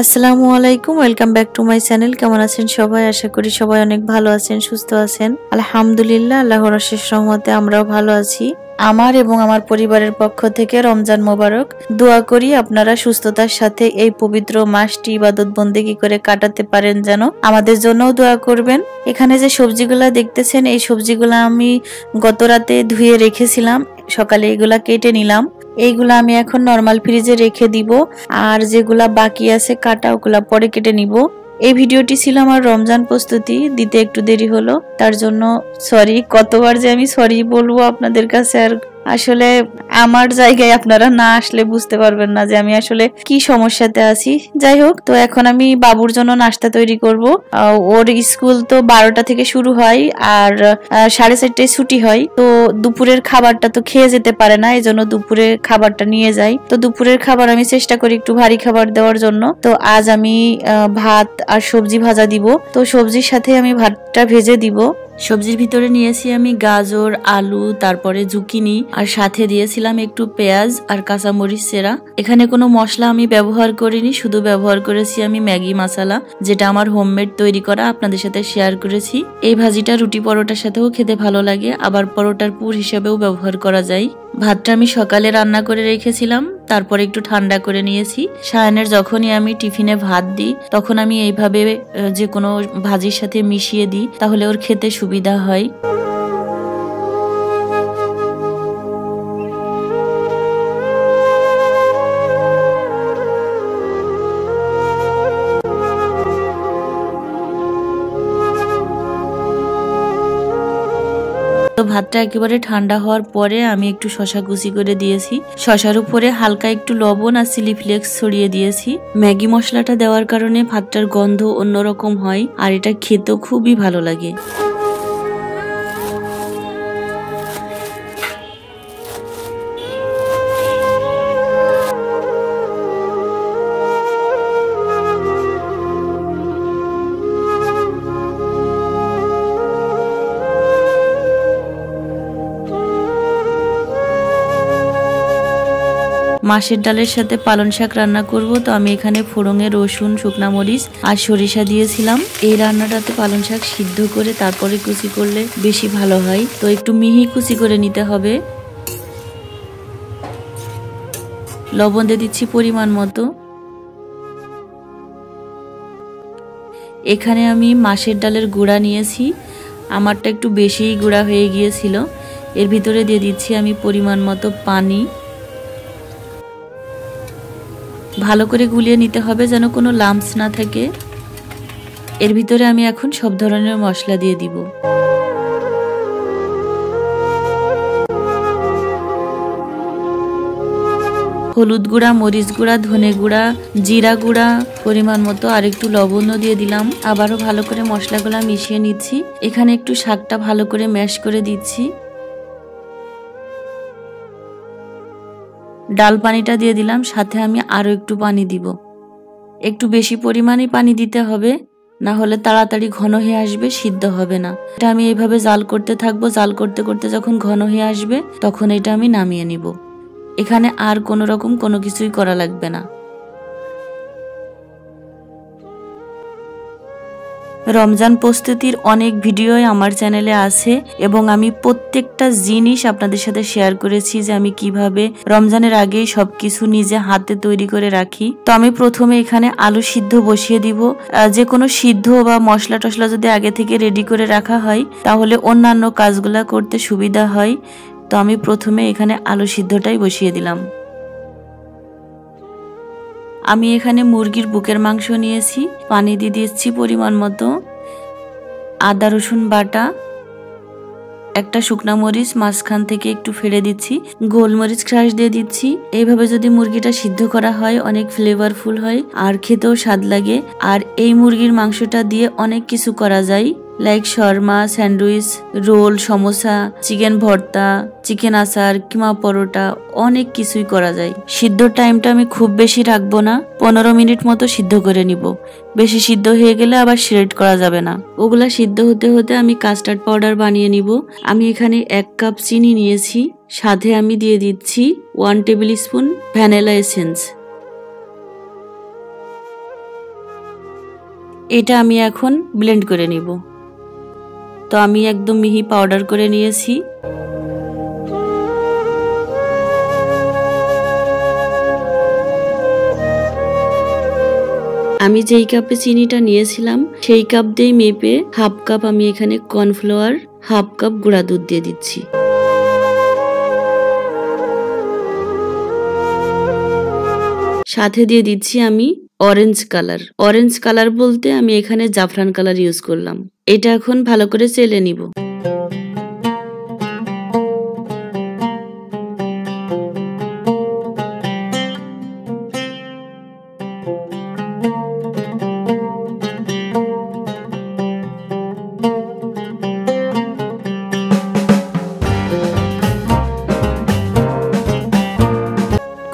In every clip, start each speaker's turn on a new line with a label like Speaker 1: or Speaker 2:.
Speaker 1: আসসালামু আলাইকুম, welcome back to my channel. কেমন আছেন সবাই? আশা করি সবাই অনেক ভালো আছেন, সুস্থ আছেন। আলহামদুলিল্লাহ, আল্লাহর অশেষ রহমতে আমরাও ভালো আছি। আমার এবং আমার পরিবারের পক্ষ থেকে রমজান মোবারক। দোয়া করি আপনারা সুস্থতার সাথে এই পবিত্র মাসটি ইবাদত বন্দেগি করে কাটাতে পারেন যেন আমাদের জন্যও দোয়া করবেন। এখানে যে সবজিগুলা দেখতেছেন, এই সবজিগুলা আমি গত রাতে ধুয়ে রেখেছিলাম। সকালে এগুলা কেটে নিলাম। এইগুলা আমি এখন নর্মাল ফ্রিজে রেখে দিব। আর যেগুলা বাকি আছে কাটা, ওগুলা পরে কেটে নিব। এই ভিডিওটি ছিল আমার রমজান প্রস্তুতি। দিতে একটু দেরি হলো। তার জন্য সরি কতবার যে আমি সরি বলব আপনাদের কাছে আর আসলে আমার জায়গায় আপনারা না আসলে বুঝতে পারবেন না যে আমি আসলে কি সমস্যাতে আছি। যাই হোক, তো এখন আমি বাবুর জন্য নাস্তা তৈরি করব। ওর স্কুল তো বারোটা থেকে শুরু হয় আর সাড়ে চারটায় ছুটি হয়। তো দুপুরের খাবারটা তো খেয়ে যেতে পারে না এই জন্য দুপুরের খাবারটা নিয়ে যাই। তো দুপুরের খাবার আমি চেষ্টা করি একটু ভারী খাবার দেওয়ার জন্য। তো আজ আমি ভাত আর সবজি ভাজা দিব। তো সবজির সাথে আমি ভাতটা ভেজে দিব। সবজির ভিতরে নিয়েছি আমি গাজর, আলু, তারপরে জুকিনি আর সাথে দিয়েছিলাম একটু পেঁয়াজ আর কাঁচামরিচ সেরা। এখানে কোনো মশলা আমি ব্যবহার করিনি, শুধু ব্যবহার করেছি আমি ম্যাগি মশলা, যেটা আমার হোমমেড তৈরি করা আপনাদের সাথে শেয়ার করেছি। এই ভাজিটা রুটি পরোটার সাথেও খেতে ভালো লাগে, আবার পরোটার পুর হিসেবেও ব্যবহার করা যায়। ভাতটা আমি সকালে রান্না করে রেখেছিলাম, তারপর একটু ঠান্ডা করে নিয়েছি। সায়নের যখনই আমি টিফিনে ভাত দিই, তখন আমি এইভাবে যে কোনো ভাজির সাথে মিশিয়ে দিই, তাহলে ওর খেতে সুবিধা হয়। তো ভাতটা একেবারে ঠান্ডা হওয়ার পরে আমি একটু শশা কুচি করে দিয়েছি। শশার উপরে হালকা একটু লবণ আর চিলি ফ্লেক্স ছড়িয়ে দিয়েছি। ম্যাগি মশলাটা দেওয়ার কারণে ভাতটার গন্ধ অন্যরকম হয়, আর এটা খেতেও খুবই ভালো লাগে। মাছের ডালের সাথে পালন শাক রান্না করব। তো আমি এখানে ফোড়ঙে রসুন, শুকনা মরিচ আর সরিষা দিয়েছিলাম। এই রান্নাটাতে পালন শাক সিদ্ধ করে তারপরে কুচি করলে বেশি ভালো হয়। তো একটু মিহি কুচি করে নিতে হবে। লবণ দিয়ে দিচ্ছি পরিমাণ মতো। এখানে আমি মাছের ডালের গুঁড়া নিয়েছি। আমারটা একটু বেশিই গুঁড়া হয়ে গিয়েছিল। এর ভিতরে দিয়ে দিচ্ছি আমি পরিমাণ মতো পানি। ভালো করে গুলিয়ে নিতে হবে যেন কোনো লাম্পস না থাকে। এর ভিতরে আমি এখন সব ধরনের মশলা দিয়ে দিব। হলুদ গুঁড়া, মরিচ গুঁড়া, ধনে গুঁড়া, জিরা গুঁড়া, পরিমাণ মতো আর একটু লবণও দিয়ে দিলাম। আবারও ভালো করে মশলাগুলা মিশিয়ে নিচ্ছি। এখানে একটু শাকটা ভালো করে ম্যাশ করে দিচ্ছি। ডাল পানিটা দিয়ে দিলাম, সাথে আমি আরও একটু পানি দিব। একটু বেশি পরিমাণে পানি দিতে হবে, না হলে তাড়াতাড়ি ঘন হয়ে আসবে, সিদ্ধ হবে না। এটা আমি এইভাবে জাল করতে থাকব, জাল করতে করতে যখন ঘন হয়ে আসবে, তখন এটা আমি নামিয়ে নিব। এখানে আর কোনো রকম কোনো কিছুই করা লাগবে না। রমজান প্রস্তুতির অনেক ভিডিওই আমার চ্যানেলে আছে এবং আমি প্রত্যেকটা জিনিস আপনাদের সাথে শেয়ার করেছি যে আমি কীভাবে রমজানের আগেই সবকিছু নিজে হাতে তৈরি করে রাখি। তো আমি প্রথমে এখানে আলু সিদ্ধ বসিয়ে দিব। যে কোনো সিদ্ধ বা মশলা টশলা যদি আগে থেকে রেডি করে রাখা হয়, তাহলে অন্যান্য কাজগুলা করতে সুবিধা হয়। তো আমি প্রথমে এখানে আলু সিদ্ধটাই বসিয়ে দিলাম। আমি এখানে মুরগির বুকের মাংস নিয়েছি, পানি দিয়ে দিচ্ছি পরিমাণ মতো, আদা, রসুন বাটা, একটা শুকনা মরিচ, মাঝখান থেকে একটু ফেলে দিচ্ছি, গোলমরিচ ক্রাশ দিয়ে দিচ্ছি। এইভাবে যদি মুরগিটা সিদ্ধ করা হয়, অনেক ফ্লেভারফুল হয়, আর খেতেও স্বাদ লাগে। আর এই মুরগির মাংসটা দিয়ে অনেক কিছু করা যায়। Like shawarma sandwich roll samosa chicken bharta chicken achar keema paratha অনেক কিছুই করা যায়। সিদ্ধ টাইমটা আমি খুব বেশি রাখব না। পনেরো মিনিট মতো সিদ্ধ করে নিব। বেশি সিদ্ধ হয়ে গেলে আবার শ্রেড করা যাবে না। ওগুলা সিদ্ধ হতে হতে আমি কাস্টার্ড পাউডার বানিয়ে নিব। আমি এখানে এক কাপ চিনি নিয়েছি। সাথে আমি দিয়ে দিচ্ছি one tablespoon vanilla essence এটা আমি এখন ব্লেন্ড করে নিব। তো আমি একদম মিহি পাউডার করে নিয়েছি। আমি যেই কাপে চিনিটা নিয়েছিলাম, সেই কাপ দিয়ে মেপে হাফ কাপ আমি এখানে কর্নফ্লাওয়ার, হাফ কাপ গুঁড়া দুধ দিয়ে দিচ্ছি। সাথে দিয়ে দিচ্ছি আমি অরেঞ্জ কালার অরেঞ্জ কালার বলতে আমি এখানে জাফরান কালার ইউজ করলাম। এটা এখন ভালো করে চেলে নিব।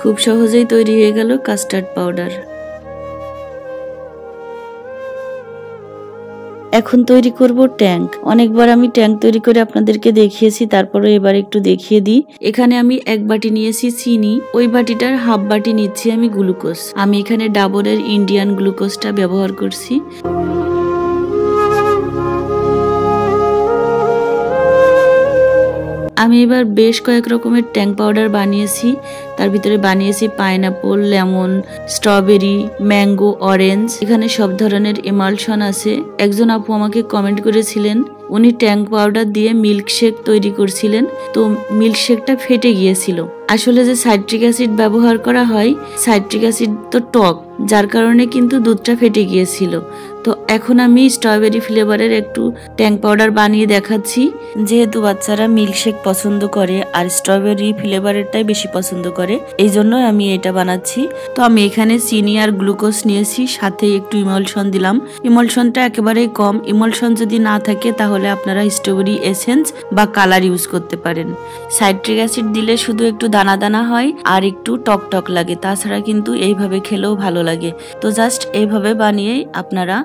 Speaker 1: খুব সহজেই তৈরি হয়ে গেল কাস্টার্ড পাউডার। এখন তৈরি করব ট্যাঙ্ক। অনেকবার আমি ট্যাঙ্ক তৈরি করে আপনাদেরকে দেখিয়েছি তারপরে এবার একটু দেখিয়ে দিই। এখানে আমি এক বাটি নিয়েছি চিনি, ওই বাটিটার হাফ বাটি নিচ্ছি আমি গ্লুকোজ। আমি এখানে ডাবরের ইন্ডিয়ান গ্লুকোজটা ব্যবহার করছি। আমি এবার বেশ কয়েক রকমের ট্যাঙ্ক পাউডার বানিয়েছি। তার ভিতরে বানিয়েছি pineapple, lemon, strawberry, mango, orange. এখানে সব ধরনের এমালশন আছে। একজন আপু আমাকে কমেন্ট করেছিলেন, উনি ট্যাঙ্ক পাউডার দিয়ে মিল্কশেক তৈরি করছিলেন। তো মিল্কশেকটা ফেটে গিয়েছিল। আসলে যে সাইট্রিক অ্যাসিড ব্যবহার করা হয়, সাইট্রিক অ্যাসিড তো টক, যার কারণে কিন্তু দুধটা ফেটে গিয়েছিল। তো এখন আমি স্ট্রবেরি ফ্লেভারের একটু ট্যাঙ্ক পাউডার বানিয়ে দেখাচ্ছি। যেহেতু বাচ্চারা মিল্কশেক পছন্দ করে আর স্ট্রবেরি ফ্লেভারেরটাই বেশি পছন্দ করে এই জন্য আমি এটা বানাচ্ছি। তো আমি এখানে চিনি আর গ্লুকোজ নিয়েছি, সাথে একটু ইমলশন দিলাম। ইমলশনটা একেবারেই কম। ইমলশন যদি না থাকে তাহলে আপনারা স্ট্রবেরি এসেন্স বা কালার ইউজ করতে পারেন। সাইট্রিক অ্যাসিড দিলে শুধু একটু দানা দানা হয় আর একটু টক টক লাগে, তাছাড়া কিন্তু এইভাবে খেলেও ভালো লাগে। তো জাস্ট এইভাবে বানিয়েই আপনারা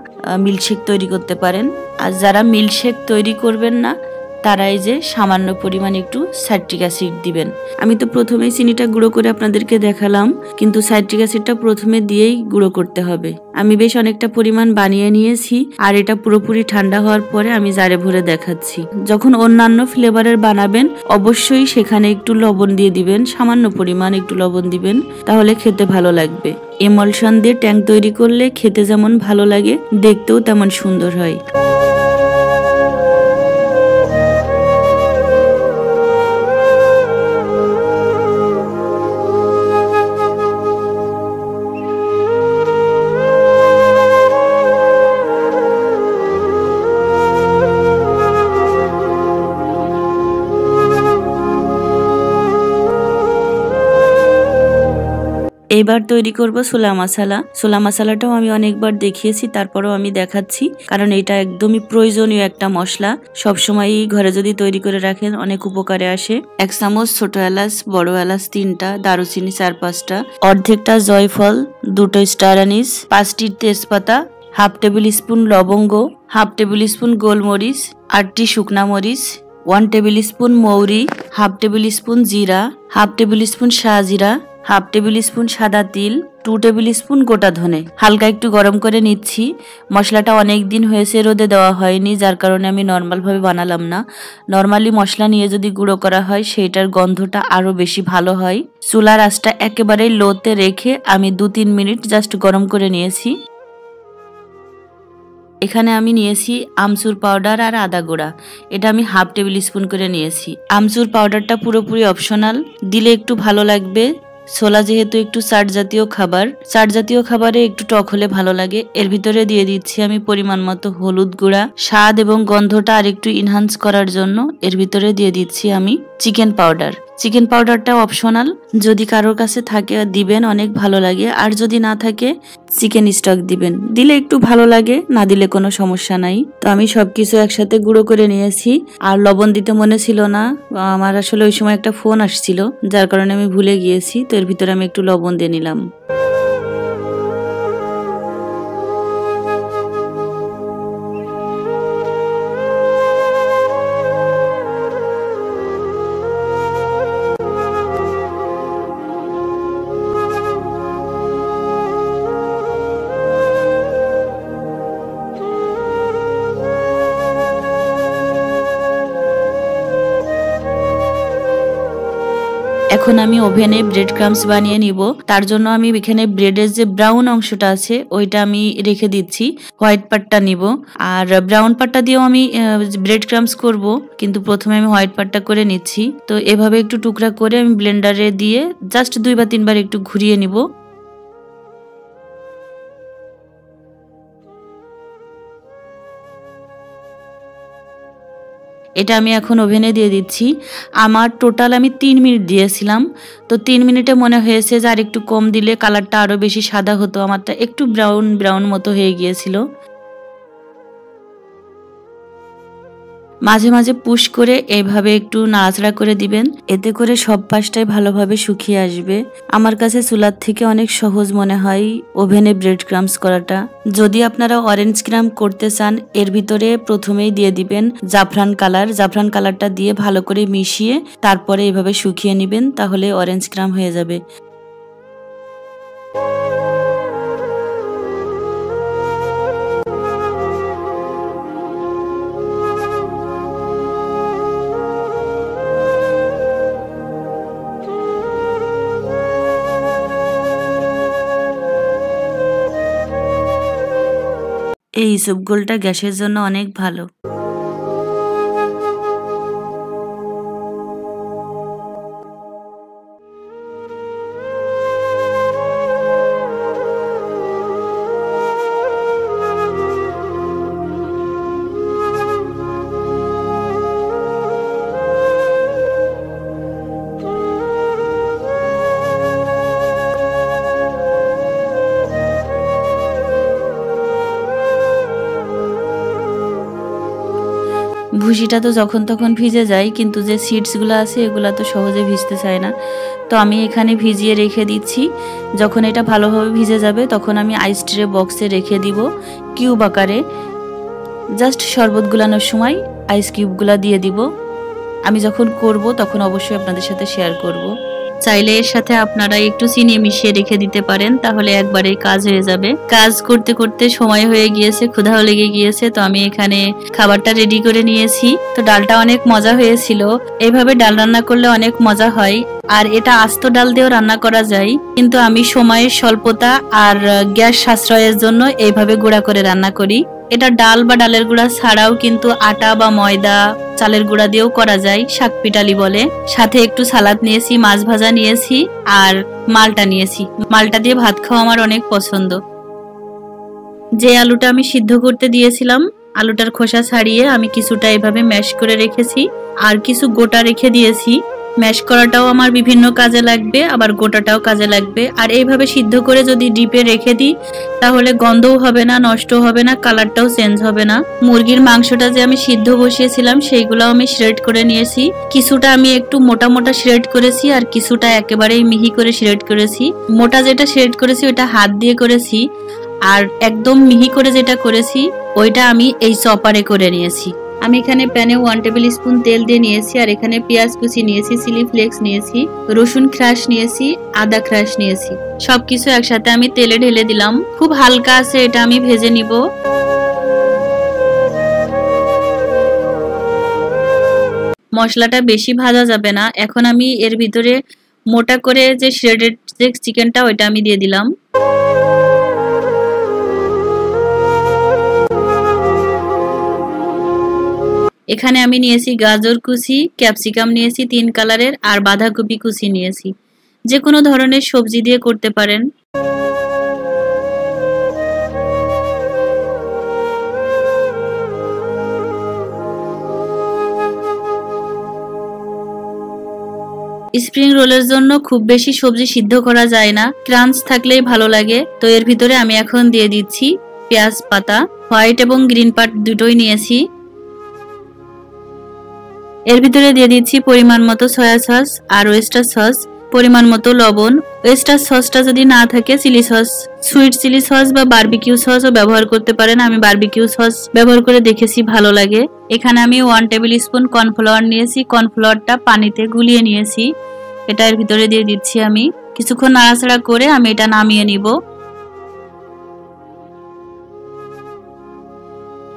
Speaker 1: মিল্কশেক তৈরি করতে পারেন। আর যারা মিল্কশেক তৈরি করবেন না তারা এই যে সামান্য পরিমাণ একটু সাইট্রিক অ্যাসিড দিবেন। আমি তো প্রথমেই চিনিটা গুঁড়ো করে আপনাদেরকে দেখালাম, কিন্তু সাইট্রিক অ্যাসিডটা প্রথমে দিয়েই গুঁড়ো করতে হবে। আমি বেশ অনেকটা পরিমাণ বানিয়ে নিয়েছি, আর এটা পুরোপুরি ঠান্ডা হওয়ার পরে আমি জারে ভরে দেখাচ্ছি। যখন অন্যান্য ফ্লেভারের বানাবেন, অবশ্যই সেখানে একটু লবণ দিয়ে দিবেন, সামান্য পরিমাণ একটু লবণ দিবেন, তাহলে খেতে ভালো লাগবে। এমলশন দিয়ে ট্যাঙ্ক তৈরি করলে খেতে যেমন ভালো লাগে, দেখতেও তেমন সুন্দর হয়। এইবার তৈরি করব সোলা মশালা। সোলা মশালাটাও আমি অনেকবার দেখিয়েছি, তারপরেও আমি দেখাচ্ছি, কারণ এটা একদমই প্রয়োজনীয় একটা মশলা। সবসময়ই ঘরে যদি তৈরি করে রাখেন, অনেক উপকারে আসে। এক চামচ ছোট এলাচ, বড় এলাচ তিনটা, দারুচিনি চার পাঁচটা, অর্ধেকটা জয়ফল, দুটো স্টার আনিস পাঁচটি তেজপাতা, হাফ টেবিল স্পুন লবঙ্গ, হাফ টেবিল স্পুন গোলমরিচ, আটটি শুকনা মরিচ, ওয়ান টেবিল স্পুন মৌরি, হাফ টেবিল স্পুন জিরা, হাফ টেবিল স্পুন শাহজিরা হাফ টেবিল স্পুন সাদা তিল, টু টেবিল স্পুন গোটা ধনে। হালকা একটু গরম করে নিচ্ছি। মশলাটা অনেক দিন হয়েছে রোদে দেওয়া হয়নি, যার কারণে আমি নর্মালভাবে বানালাম না। নর্মালি মশলা নিয়ে যদি গুঁড়ো করা হয়, সেইটার গন্ধটা আরও বেশি ভালো হয়। চুলার আঁচটা একেবারে লোতে রেখে আমি দু তিন মিনিট জাস্ট গরম করে নিয়েছি। এখানে আমি নিয়েছি আমচুর পাউডার আর আদা গুঁড়া। এটা আমি হাফ টেবিল স্পুন করে নিয়েছি। আমচুর পাউডারটা পুরোপুরি অপশনাল। দিলে একটু ভালো লাগবে। ছোলা যেহেতু একটু চাট জাতীয় খাবার, চাট জাতীয় খাবারে একটু টক হলে ভালো লাগে। এর ভিতরে দিয়ে দিচ্ছি আমি পরিমাণ মতো হলুদ গুঁড়া। স্বাদ এবং গন্ধটা আর একটু ইনহান্স করার জন্য এর ভিতরে দিয়ে দিচ্ছি আমি চিকেন পাউডার চিকেন পাউডারটা অপশনাল যদি কারোর কাছে থাকে, দিবেন, অনেক ভালো লাগে। আর যদি না থাকে চিকেন স্টক দিবেন। দিলে একটু ভালো লাগে, না দিলে কোনো সমস্যা নাই। তো আমি সব কিছু একসাথে গুঁড়ো করে নিয়েছি। আর লবণ দিতে মনে ছিল না। আমার আসলে ওই সময় একটা ফোন আসছিল, যার কারণে আমি ভুলে গিয়েছি। তো এর ভিতরে আমি একটু লবণ দিয়ে নিলাম। এখন আমি ওভেনে ব্রেড ক্রামস বানিয়ে নিব। তার জন্য আমি এখানে ব্রেডের যে ব্রাউন অংশটা আছে, ওইটা আমি রেখে দিচ্ছি। হোয়াইট পাটটা নিব। আর ব্রাউন পাটটা দিয়েও আমি ব্রেড ক্রামস করব। কিন্তু প্রথমে আমি হোয়াইট পাটটা করে নিচ্ছি। তো এভাবে একটু টুকরা করে আমি ব্লেন্ডারে দিয়ে জাস্ট দুই বা তিনবার একটু ঘুরিয়ে নিব। এটা আমি এখন ওভেনে দিয়ে দিচ্ছি। আমার টোটাল আমি তিন মিনিট দিয়েছিলাম। তো তিন মিনিটে মনে হয়েছে যে আর একটু কম দিলে কালারটা আরও বেশি সাদা হতো। আমারটা একটু ব্রাউন ব্রাউন মতো হয়ে গিয়েছিল। মাঝে মাঝে পুশ করে এভাবে একটু নাড়াচাড়া করে দিবেন। এতে করে সব পাশটাই ভালোভাবে শুকিয়ে আসবে। আমার কাছে চুলার থেকে অনেক সহজ মনে হয় ওভেনে ব্রেড ক্রামস করাটা। যদি আপনারা অরেঞ্জ ক্রাম করতে চান, এর ভিতরে প্রথমেই দিয়ে দিবেন জাফরান কালার জাফরান কালারটা দিয়ে ভালো করে মিশিয়ে তারপরে এভাবে শুকিয়ে নেবেন, তাহলে অরেঞ্জ ক্রাম হয়ে যাবে। এই ইসবগোলটা গ্যাসের জন্য অনেক ভালো। ভুসিটা তো যখন তখন ভিজে যায়, কিন্তু যে সিডসগুলো আছে এগুলো তো সহজে ভিজতে চায় না। তো আমি এখানে ভিজিয়ে রেখে দিচ্ছি। যখন এটা ভালোভাবে ভিজে যাবে, তখন আমি আইস ট্রে বক্সে রেখে দিব কিউব আকারে। জাস্ট শরবত গুলানোর সময় আইস কিউবগুলো দিয়ে দিব। আমি যখন করব, তখন অবশ্যই আপনাদের সাথে শেয়ার করব। চাইলে এর সাথে আপনারা একটু চিনি মিশিয়ে রেখে দিতে পারেন, তাহলে একবারে কাজ হয়ে যাবে। কাজ করতে করতে সময় হয়ে গিয়েছে, ক্ষুধাও লেগে গিয়েছে, তো আমি এখানে খাবারটা রেডি করে নিয়েছি। তো ডালটা অনেক মজা হয়েছিল। এইভাবে ডাল রান্না করলে অনেক মজা হয়। আর এটা আস্ত ডাল দিয়েও রান্না করা যায়। কিন্তু আমি সময়ের স্বল্পতা আর গ্যাস সাশ্রয়ের জন্য এইভাবে গুঁড়া করে রান্না করি। এটা ডাল বা ডালের গুঁড়া ছাড়াও কিন্তু আটা বা ময়দা চালের গুঁড়া দিয়েও করা যায়, শাক পিটালি বলে। সাথে একটু সালাদ নিয়েছি, মাছ ভাজা নিয়েছি আর মালটা নিয়েছি। মালটা দিয়ে ভাত খাওয়া আমার অনেক পছন্দ। যে আলুটা আমি সিদ্ধ করতে দিয়েছিলাম, আলুটার খোসা ছাড়িয়ে আমি কিছুটা এভাবে ম্যাশ করে রেখেছি আর কিছু গোটা রেখে দিয়েছি। ম্যাশ করাটাও আমার বিভিন্ন কাজে লাগবে, আবার গোটাটাও কাজে লাগবে। আর এইভাবে সিদ্ধ করে যদি ডিপে রেখে দিই, তাহলে গন্ধও হবে না নষ্ট হবে না, কালারটাও চেঞ্জ হবে না। মুরগির মাংসটা যে আমি সিদ্ধ বসিয়েছিলাম, সেইগুলো আমি শ্রেড করে নিয়েছি। কিছুটা আমি একটু মোটা মোটা শ্রেড করেছি, আর কিছুটা একেবারেই মিহি করে শ্রেড করেছি। মোটা যেটা শ্রেড করেছি, ওটা হাত দিয়ে করেছি। আর একদম মিহি করে যেটা করেছি, ওইটা আমি এই চপারে করে নিয়েছি। আমি এখানে প্যানে ওয়ান টেবিল স্পুন তেল দিয়ে নিয়েছি, আর এখানে পেঁয়াজ কুচি নিয়েছি চিলি ফ্লেক্স নিয়েছি, রসুন ক্রাশ নিয়েছি, আদা ক্রাশ নিয়েছি। সবকিছু একসাথে আমি তেলে ঢেলে দিলাম। খুব হালকা আছে, এটা আমি ভেজে নিব। মশলাটা বেশি ভাজা যাবে না। এখন আমি এর ভিতরে মোটা করে যে শ্রেডেড যে চিকেনটা ওইটা আমি দিয়ে দিলাম। এখানে আমি নিয়েছি গাজর কুচি, ক্যাপসিকাম নিয়েছি তিন কালারের, আর বাঁধাকপি কুচি নিয়েছি। যে কোনো ধরনের সবজি দিয়ে করতে পারেন। স্প্রিং রোলের জন্য খুব বেশি সবজি সিদ্ধ করা যায় না। ক্রাঞ্চ থাকলেই ভালো লাগে। তো এর ভিতরে আমি এখন দিয়ে দিচ্ছি পেঁয়াজ পাতা, হোয়াইট এবং গ্রিন পাট দুটোই নিয়েছি। এর ভিতরে দিয়ে দিচ্ছি পরিমাণ মতো সয়া সস আর ওয়েস্টার সস পরিমাণ মতো লবণ। ওয়েস্টার সসটা যদি না থাকে chili sauce sweet chili sauce বা বার্বিকিউ সসও ব্যবহার করতে পারেন। আমি বার্বিকিউ সস ব্যবহার করে দেখেছি, ভালো লাগে। এখানে আমি ওয়ান টেবিল স্পুন কর্নফ্লাওয়ার নিয়েছি। কর্নফ্লাওয়ারটা পানিতে গুলিয়ে নিয়েছি। এটা এর ভিতরে দিয়ে দিচ্ছি আমি। কিছুক্ষণ নাড়াচাড়া করে আমি এটা নামিয়ে নিব।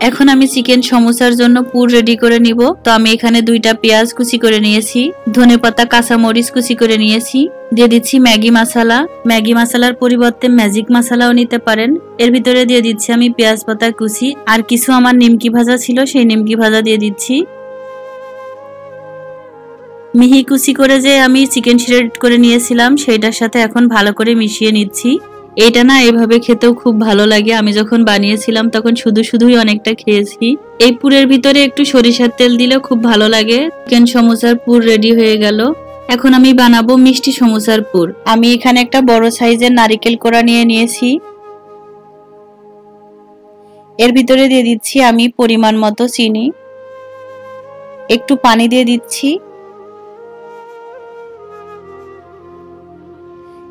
Speaker 1: এখন আমি চিকেন সমোসার জন্য পুর রেডি করে নিব। তো আমি এখানে দুইটা পেঁয়াজ কুচি করে নিয়েছি, ধনে পাতা, কাঁচা মরিচ কুচি করে নিয়েছি। দিয়ে দিচ্ছি ম্যাগি মশলা। ম্যাগি মশলার পরিবর্তে ম্যাজিক মশলাও নিতে পারেন। এর ভিতরে দিয়ে দিচ্ছি আমি পেঁয়াজ পাতা কুচি। আর কিছু আমার নিমকি ভাজা ছিল, সেই নিমকি ভাজা দিয়ে দিচ্ছি। মিহি কুচি করে যে আমি চিকেন শ্রেড করে নিয়েছিলাম, সেইটার সাথে এখন ভালো করে মিশিয়ে নিচ্ছি। এটা না এভাবে খেতেও খুব ভালো লাগে। আমি যখন বানিয়েছিলাম তখন শুধু শুধুই অনেকটা খেয়েছি। এই পুরের ভিতরে একটু সরিষার তেল দিলেও খুব ভালো লাগে। চিকেন সমোসার পুর রেডি হয়ে গেল। এখন আমি বানাবো মিষ্টি সমোসার পুর। আমি এখানে একটা বড় সাইজের নারিকেল কোড়া নিয়ে নিয়েছি। এর ভিতরে দিয়ে দিচ্ছি আমি পরিমাণ মতো চিনি। একটু পানি দিয়ে দিচ্ছি।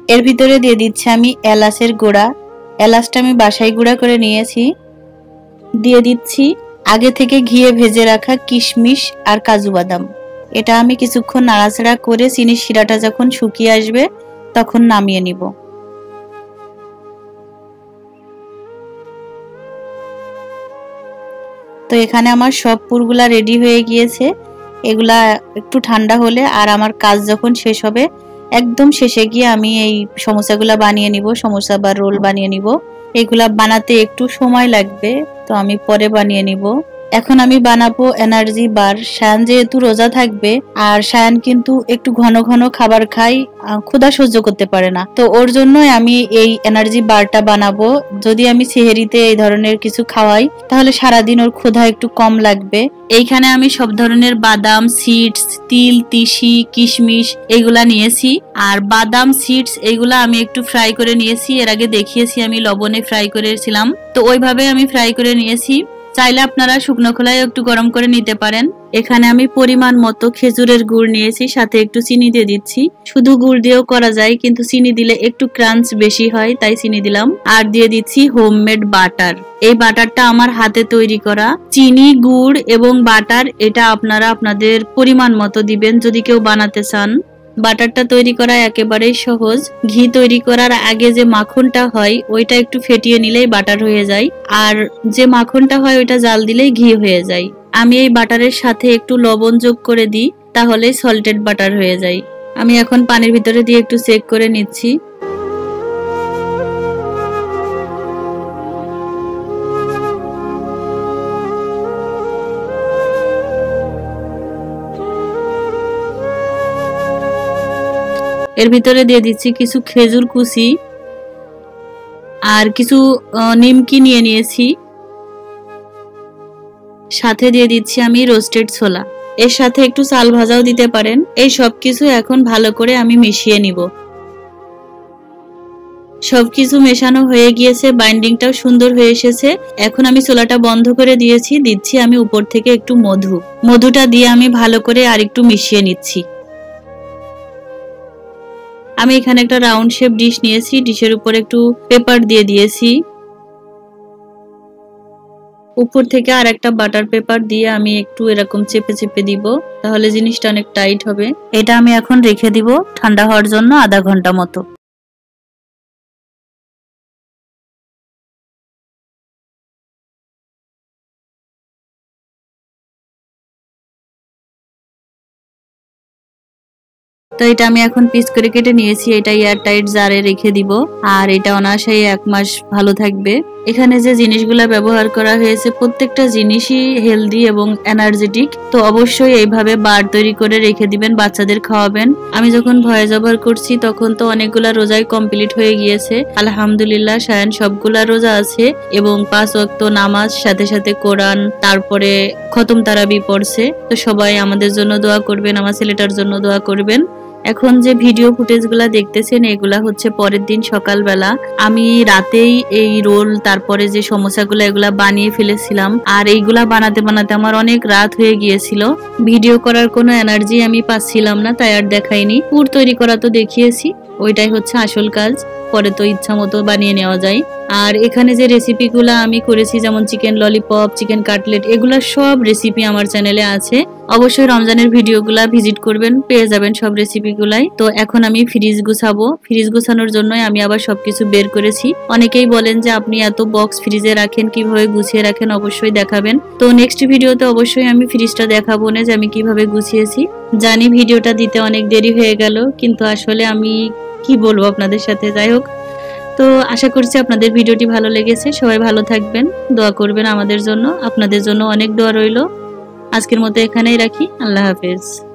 Speaker 1: এর ভিতরে দিয়ে দিচ্ছি আমি এলাচের গুঁড়া। এলাচটা আমি বাসায় গুঁড়া করে নিয়েছি। দিয়ে দিচ্ছি আগে থেকে ঘিয়ে ভেজে রাখা কিশমিশ আর কাজু বাদাম। এটা আমি কিছুক্ষণ নাড়াচাড়া করে চিনির শিরাটা যখন শুকিয়ে আসবে তখন নামিয়ে নিব। তো এখানে আমার সব পুরগুলা রেডি হয়ে গিয়েছে। এগুলা একটু ঠান্ডা হলে আর আমার কাজ যখন শেষ হবে একদম শেষে গিয়ে আমি এই সমোসাগুলা বানিয়ে নিব, সমোসা বা রোল বানিয়ে নিব। এগুলা বানাতে একটু সময় লাগবে, তো আমি পরে বানিয়ে নিব। এখন আমি বানাবো এনার্জি বার। শায়ান যেহেতু রোজা থাকবে, আর শায়ান কিন্তু একটু ঘন ঘন খাবার খাই ক্ষুধা সহ্য করতে পারে না। তো ওর জন্যই আমি এই এনার্জি বারটা বানাবো। যদি আমি সেহেরিতে এই ধরনের কিছু খাওয়াই, তাহলে সারাদিন ওর ক্ষুধা একটু কম লাগবে। এইখানে আমি সব ধরনের বাদাম, সিডস, তিল, তিসি, কিশমিশ এগুলা নিয়েছি। আর বাদাম, সিডস এগুলা আমি একটু ফ্রাই করে নিয়েছি। এর আগে দেখিয়েছি আমি লবণে ফ্রাই করেছিলাম। তো ওইভাবে আমি ফ্রাই করে নিয়েছি। চাইলে আপনারা শুকনো খোলায় একটু গরম করে নিতে পারেন। এখানে আমি পরিমাণ মতো খেজুরের গুড় নিয়েছি, সাথে একটু চিনি দিয়ে দিচ্ছি। শুধু গুড় দিয়েও করা যায়, কিন্তু চিনি দিলে একটু ক্রাঞ্চ বেশি হয়, তাই চিনি দিলাম। আর দিয়ে দিচ্ছি হোমমেড বাটার। এই বাটারটা আমার হাতে তৈরি করা। চিনি, গুড় এবং বাটার, এটা আপনারা আপনাদের পরিমাণ মতো দিবেন, যদি কেউ বানাতে চান। বাটারটা তৈরি করা একেবারেই সহজ। ঘি তৈরি করার আগে যে মাখনটা হয়, ওইটা একটু ফেটিয়ে নিলেই বাটার হয়ে যায়। আর যে মাখনটা হয়, ওইটা জাল দিলেই ঘি হয়ে যায়। আমি এই বাটারের সাথে একটু লবণ যোগ করে দিই তাহলে সল্টেড বাটার হয়ে যায়। আমি এখন পানির ভিতরে দিয়ে একটু চেক করে নিচ্ছি। এর ভিতরে দিয়ে দিচ্ছি কিছু খেজুর কুচি আর কিছু নিমকি নিয়ে নিয়েছি। সাথে দিয়ে দিচ্ছি আমি রোস্টেড ছোলা। এর সাথে একটু চাল ভাজাও দিতে পারেন। এই সব কিছু এখন ভালো করে আমি মিশিয়ে নিব। সবকিছু মেশানো হয়ে গিয়েছে বাইন্ডিংটাও সুন্দর হয়ে এসেছে। এখন আমি চোলাটা বন্ধ করে দিয়েছি, দিচ্ছি আমি উপর থেকে একটু মধু। মধুটা দিয়ে আমি ভালো করে আর একটু মিশিয়ে নিচ্ছি। আমি এখানে একটা রাউন্ড শেপ ডিশ নিয়েছি ডিশের উপর একটু পেপার দিয়ে দিয়েছি। উপর থেকে আর একটা বাটার পেপার দিয়ে আমি একটু এরকম চেপে চেপে দিব, তাহলে জিনিসটা অনেক টাইট হবে। এটা আমি এখন রেখে দিব ঠান্ডা হওয়ার জন্য আধা ঘণ্টা মতো। তো এটা আমি এখন পিস করে কেটে নিয়েছি, এটা এয়ার টাইট জারে রেখে দিব। আর এটা অনায়াসেই এক মাস ভালো থাকবে। এখানে যে জিনিসগুলা ব্যবহার করা হয়েছে, প্রত্যেকটা জিনিসই হেলদি এবং এনার্জেটিক তো অবশ্যই এইভাবে বার তৈরি করে রেখে দিবেন, বাচ্চাদের খাওয়াবেন। আমি যখন ভয়ে জবার করছি, তখন তো অনেকগুলা রোজাই কমপ্লিট হয়ে গিয়েছে। আলহামদুলিল্লাহ, সায়ন, সবগুলা রোজা আছে এবং পাঁচ ওয়াক্ত নামাজ, সাথে সাথে কোরআন, তারপরে খতম তারাবি পড়ছে। তো সবাই আমাদের জন্য দোয়া করবেন, আমার ছেলেটার জন্য দোয়া করবেন। এখন যে ভিডিও ফুটেজগুলা দেখতেছেন, এগুলা হচ্ছে পরের দিন সকালবেলা। আমি রাতেই এই রোল, তারপরে যে সমস্যাগুলো এগুলা বানিয়ে ফেলেছিলাম। আর এইগুলা বানাতে বানাতে আমার অনেক রাত হয়ে গিয়েছিল। ভিডিও করার কোনো এনার্জি আমি পাচ্ছিলাম না, তাই আর দেখাইনি। পুর তৈরি করা তো দেখিয়েছি। ওইটাই হচ্ছে আসল কাজ। পরে তো ইচ্ছা মতো বানিয়ে নেওয়া যায়। আর এখানে যে রেসিপিগুলো আমি করেছি, যেমন চিকেন ললিপপ চিকেন কাটলেট এগুলো সব রেসিপি আমার চ্যানেলে আছে। অবশ্যই রমজানের ভিডিওগুলা ভিজিট করবেন, পেয়ে যাবেন সব রেসিপিগুলাই তো এখন আমি ফ্রিজ গুছাবো। ফ্রিজ গুছানোর জন্যই আমি আবার সবকিছু বের করেছি। অনেকেই বলেন যে আপনি এত বক্স ফ্রিজে রাখেন, কীভাবে গুছিয়ে রাখেন অবশ্যই দেখাবেন। তো নেক্সট ভিডিওতে অবশ্যই আমি ফ্রিজটা দেখাবো না যে আমি কীভাবে গুছিয়েছি। জানি ভিডিওটা দিতে অনেক দেরি হয়ে গেল, কিন্তু আসলে আমি কি বলব আপনাদের সাথে? যাই হোক, তো আশা করছি আপনাদের ভিডিওটি ভালো লেগেছে। সবাই ভালো থাকবেন, দোয়া করবেন আমাদের জন্য। আপনাদের জন্য অনেক দোয়া রইল। আজকের মতো এখানেই রাখি। আল্লাহ হাফেজ।